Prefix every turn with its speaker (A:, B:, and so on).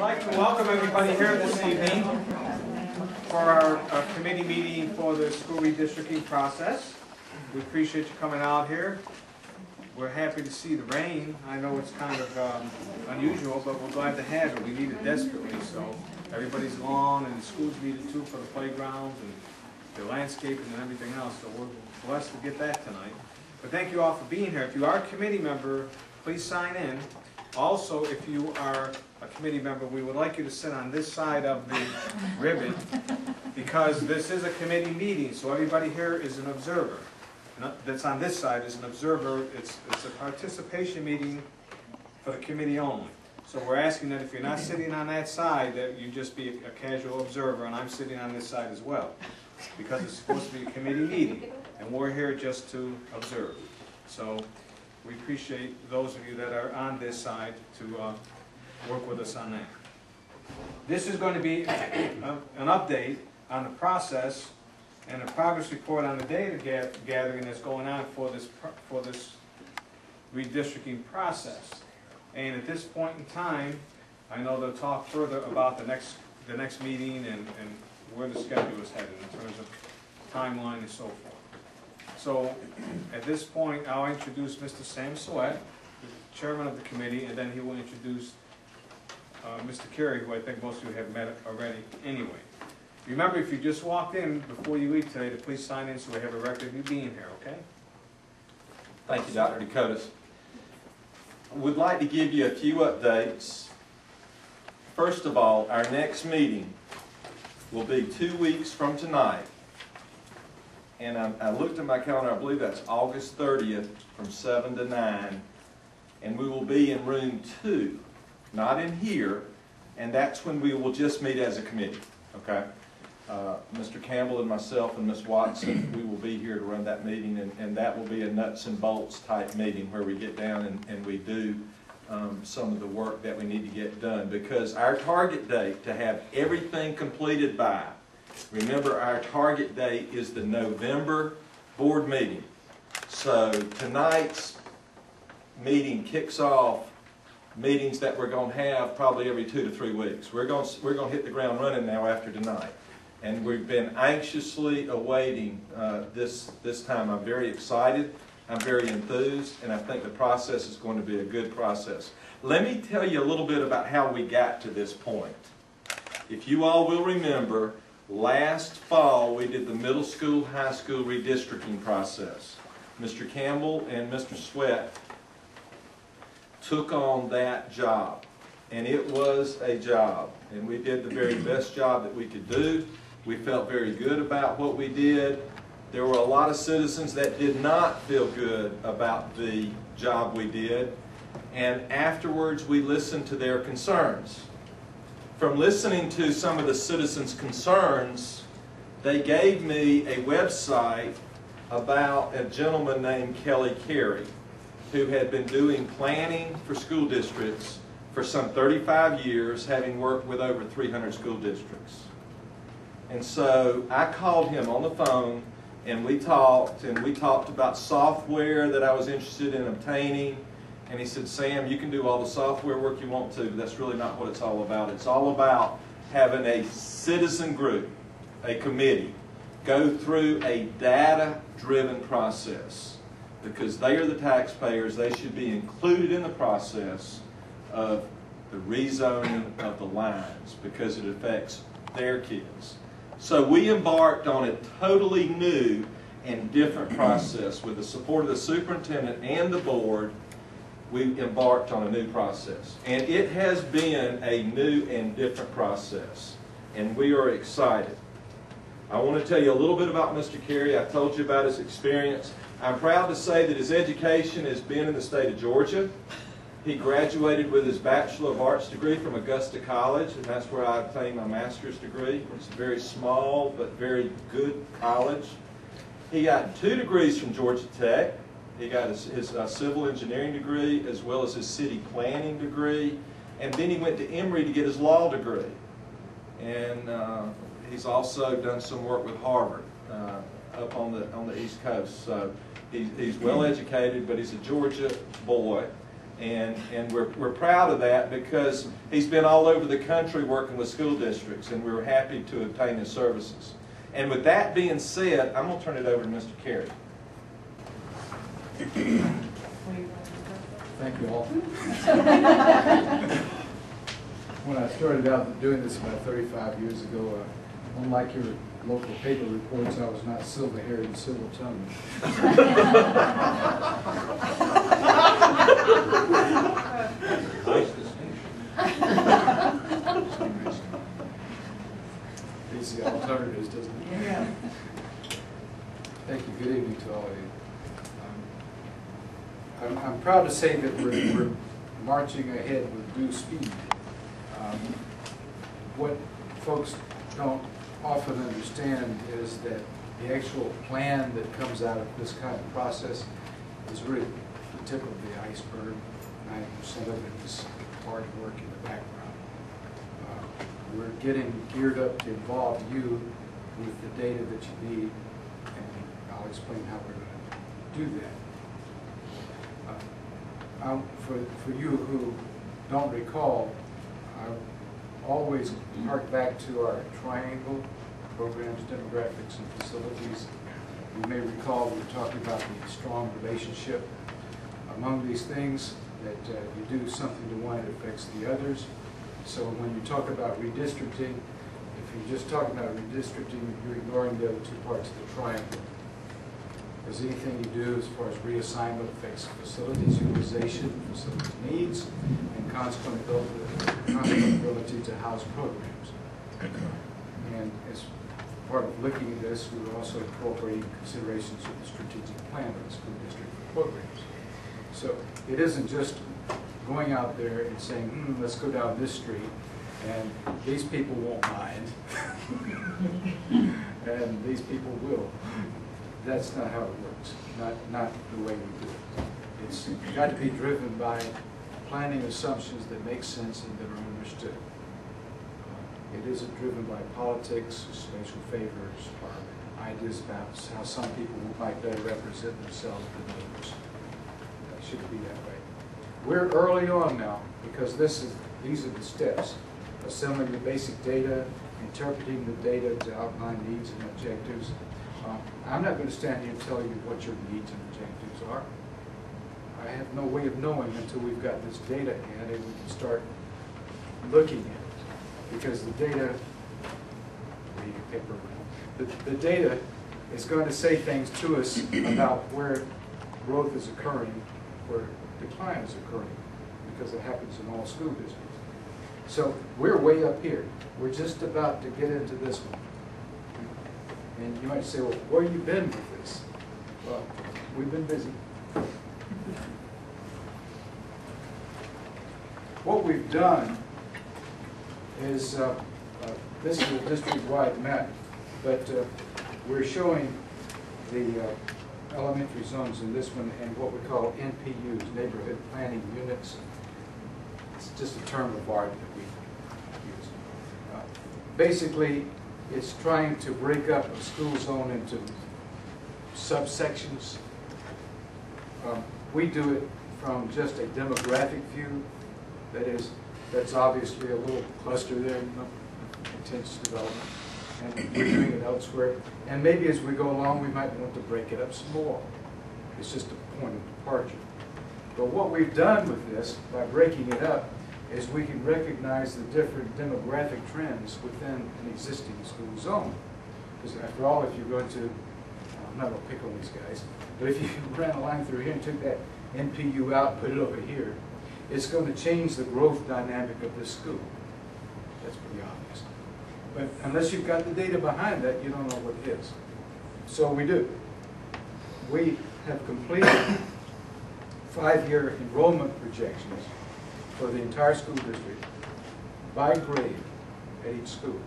A: I'd like to welcome everybody here this evening for our, our committee meeting for the school redistricting process. We appreciate you coming out here. We're happy to see the rain. I know it's kind of um, unusual, but we're glad to have it. We need it desperately, so everybody's lawn and the schools need it too for the playgrounds and the landscaping and everything else, so we're blessed to get that tonight. But thank you all for being here. If you are a committee member, please sign in. Also, if you are a committee member, we would like you to sit on this side of the ribbon because this is a committee meeting, so everybody here is an observer. That's on this side is an observer, it's, it's a participation meeting for the committee only. So we're asking that if you're not sitting on that side, that you just be a casual observer, and I'm sitting on this side as well. Because it's supposed to be a committee meeting, and we're here just to observe. So we appreciate those of you that are on this side to uh, work with us on that. This is going to be a- an update on the process and a progress report on the data ga- gathering that's going on for this, for this redistricting process. And at this point in time, I know they'll talk further about the next, the next meeting and, and where the schedule is headed in terms of timeline and so forth. So, at this point, I'll introduce Mr. Sam Sweat, the chairman of the committee, and then he will introduce uh, Mr. Carey, who I think most of you have met already anyway. Remember, if you just walked in before you leave today, to please sign in so we have a record of you being here, okay?
B: Thank you, Dr. Dakotas. I would like to give you a few updates. First of all, our next meeting will be two weeks from tonight. And I, I looked at my calendar, I believe that's August thirtieth, from seven to nine. And we will be in room two, not in here, and that's when we will just meet as a committee, okay? Uh, Mr. Campbell and myself and Ms. Watson, we will be here to run that meeting, and, and that will be a nuts and bolts type meeting where we get down and, and we do um, some of the work that we need to get done. Because our target date to have everything completed by, remember, our target date is the November board meeting. So tonight's meeting kicks off meetings that we're gonna have probably every two to three weeks. We're gonna, we're gonna hit the ground running now after tonight. And we've been anxiously awaiting uh, this, this time. I'm very excited, I'm very enthused, and I think the process is going to be a good process. Let me tell you a little bit about how we got to this point. If you all will remember, last fall, we did the middle school, high school redistricting process. Mr. Campbell and Mr. Sweat took on that job. And it was a job. And we did the very best job that we could do. We felt very good about what we did. There were a lot of citizens that did not feel good about the job we did. And afterwards, we listened to their concerns. From listening to some of the citizens' concerns, they gave me a website about a gentleman named Kelly Carey who had been doing planning for school districts for some 35 years, having worked with over 300 school districts. And so I called him on the phone and we talked, and we talked about software that I was interested in obtaining. And he said, Sam, you can do all the software work you want to, but that's really not what it's all about. It's all about having a citizen group, a committee, go through a data-driven process because they are the taxpayers. They should be included in the process of the rezoning of the lines because it affects their kids. So we embarked on a totally new and different process with the support of the superintendent and the board. We embarked on a new process. And it has been a new and different process. And we are excited. I want to tell you a little bit about Mr. Carey. I told you about his experience. I'm proud to say that his education has been in the state of Georgia. He graduated with his Bachelor of Arts degree from Augusta College, and that's where I obtained my master's degree. It's a very small but very good college. He got two degrees from Georgia Tech. He got his, his uh, civil engineering degree as well as his city planning degree. And then he went to Emory to get his law degree. And uh, he's also done some work with Harvard uh, up on the, on the East Coast. So he's, he's well educated, but he's a Georgia boy. And, and we're, we're proud of that because he's been all over the country working with school districts, and we're happy to obtain his services. And with that being said, I'm gonna turn it over to Mr. Carey.
C: Thank you all. When I started out doing this about 35 years ago, uh, unlike your local paper reports, I was not silver-haired and silver-tongued. Beats the alternatives, doesn't it? Thank you. Good evening to all of you. Um, I'm, proud to say that we're, we're marching ahead with due speed. Um, What folks don't often understand is that the actual plan that comes out of this kind of process is really the tip of the iceberg. Ninety percent of it is hard work in the background. Uh, We're getting geared up to involve you with the data that you need, and I'll explain how we're going to do that. For, for you who don't recall, I always hark back to our triangle, programs, demographics, and facilities. You may recall, we were talking about the strong relationship among these things, that uh, you do something to one, it affects the others. So when you talk about redistricting, if you're just talking about redistricting, you're ignoring the other two parts of the triangle. Because anything you do as far as reassignment affects facilities utilization, facility needs, and consequent ability, consequent ability to house programs. And as part of looking at this, we were also incorporating considerations of the strategic plan of the school district for programs. So it isn't just going out there and saying, hmm, let's go down this street, and these people won't mind. And these people will. That's not how it works, not, not the way we do it. It's got to be driven by planning assumptions that make sense and that are understood. Uh, It isn't driven by politics, or special favors, or ideas about how some people might better represent themselves than others. It shouldn't be that way. We're early on now, because this is, these are the steps. Assembling the basic data, interpreting the data to outline needs and objectives. Uh, I'm not gonna stand here and tell you what your needs and objectives are. I have no way of knowing until we've got this data in and we can start looking at it. Because the data, paper, the, the data is going to say things to us about where growth is occurring, where decline is occurring, because it happens in all school districts. So we're way up here. We're just about to get into this one. And you might say, well, where have you been with this? Well, we've been busy. What we've done is, uh, uh, this is a district-wide map, but uh, we're showing the uh, elementary zones in this one and what we call NPUs, Neighborhood Planning Units. It's just a term of art that we use. Uh, Basically, it's trying to break up a school zone into subsections. Um, We do it from just a demographic view, that is, that's obviously a little cluster there, intense development. And we're doing it elsewhere. And maybe as we go along, we might want to break it up some more. It's just a point of departure. But what we've done with this, by breaking it up, is we can recognize the different demographic trends within an existing school zone. Because after all, if you're going to, I'm not gonna pick on these guys, but if you ran a line through here and took that NPU out, put it over here, it's going to change the growth dynamic of this school. That's pretty obvious. But unless you've got the data behind that, you don't know what it is. So we do. We have completed five-year enrollment projections for the entire school district by grade at each school.